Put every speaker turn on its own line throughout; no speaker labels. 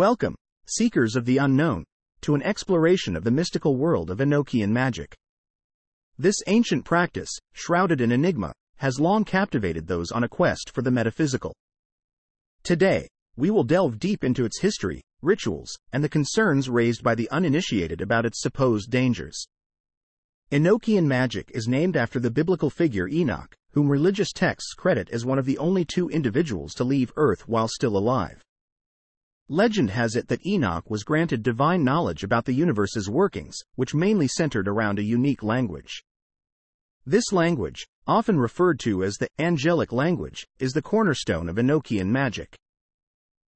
Welcome, seekers of the unknown, to an exploration of the mystical world of Enochian magic. This ancient practice, shrouded in enigma, has long captivated those on a quest for the metaphysical. Today, we will delve deep into its history, rituals, and the concerns raised by the uninitiated about its supposed dangers. Enochian magic is named after the biblical figure Enoch, whom religious texts credit as one of the only two individuals to leave Earth while still alive. Legend has it that Enoch was granted divine knowledge about the universe's workings, which mainly centered around a unique language. This language, often referred to as the angelic language, is the cornerstone of Enochian magic.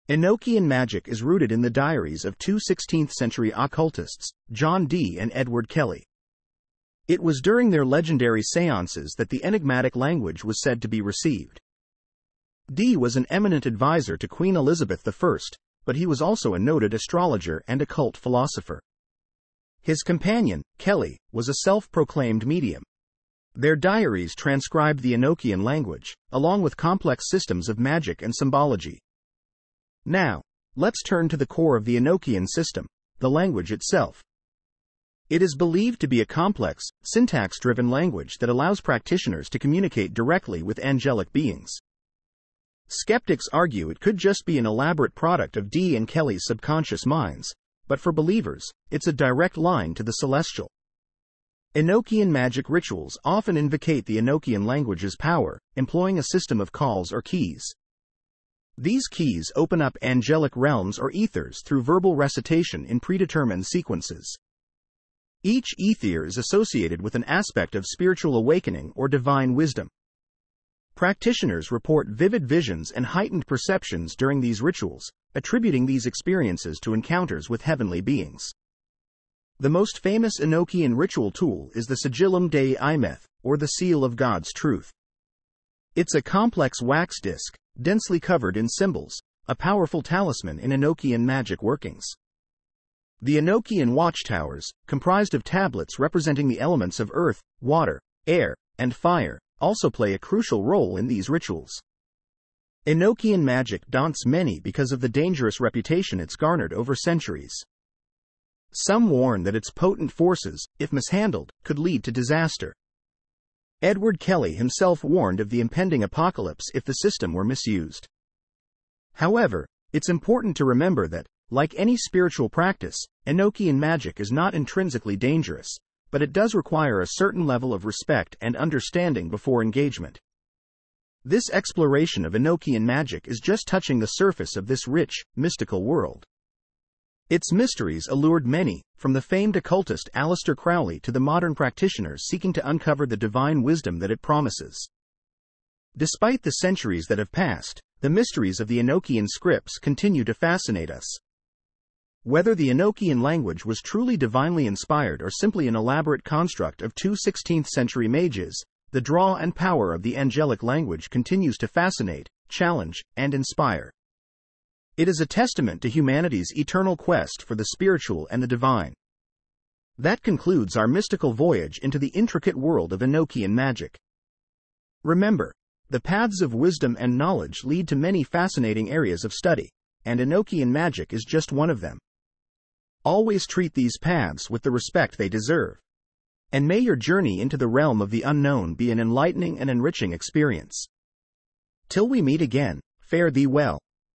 Enochian magic is rooted in the diaries of two 16th century occultists, John Dee and Edward Kelley. It was during their legendary seances that the enigmatic language was said to be received. Dee was an eminent advisor to Queen Elizabeth I, but he was also a noted astrologer and occult philosopher. His companion, Kelley, was a self-proclaimed medium. Their diaries transcribe the Enochian language, along with complex systems of magic and symbology. Now, let's turn to the core of the Enochian system, the language itself. It is believed to be a complex, syntax-driven language that allows practitioners to communicate directly with angelic beings. Skeptics argue it could just be an elaborate product of Dee and Kelley's subconscious minds, but for believers, it's a direct line to the celestial. Enochian magic rituals often invocate the Enochian language's power, employing a system of calls or keys. These keys open up angelic realms or ethers through verbal recitation in predetermined sequences. Each ether is associated with an aspect of spiritual awakening or divine wisdom. Practitioners report vivid visions and heightened perceptions during these rituals, attributing these experiences to encounters with heavenly beings. The most famous Enochian ritual tool is the Sigillum Dei Aemeth, or the Seal of God's Truth. It's a complex wax disc, densely covered in symbols, a powerful talisman in Enochian magic workings. The Enochian watchtowers, comprised of tablets representing the elements of earth, water, air, and fire, also play a crucial role in these rituals. Enochian magic daunts many because of the dangerous reputation it's garnered over centuries. Some warn that its potent forces, if mishandled, could lead to disaster. Edward Kelley himself warned of the impending apocalypse if the system were misused. However, it's important to remember that, like any spiritual practice, Enochian magic is not intrinsically dangerous, but it does require a certain level of respect and understanding before engagement. This exploration of Enochian magic is just touching the surface of this rich, mystical world. Its mysteries allured many, from the famed occultist Aleister Crowley to the modern practitioners seeking to uncover the divine wisdom that it promises. Despite the centuries that have passed, the mysteries of the Enochian scripts continue to fascinate us. Whether the Enochian language was truly divinely inspired or simply an elaborate construct of two 16th century mages, the draw and power of the angelic language continues to fascinate, challenge, and inspire. It is a testament to humanity's eternal quest for the spiritual and the divine. That concludes our mystical voyage into the intricate world of Enochian magic. Remember, the paths of wisdom and knowledge lead to many fascinating areas of study, and Enochian magic is just one of them. Always treat these paths with the respect they deserve. And may your journey into the realm of the unknown be an enlightening and enriching experience. Till we meet again, fare thee well.